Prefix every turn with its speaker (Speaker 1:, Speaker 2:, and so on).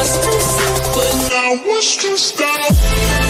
Speaker 1: I wish but now we're.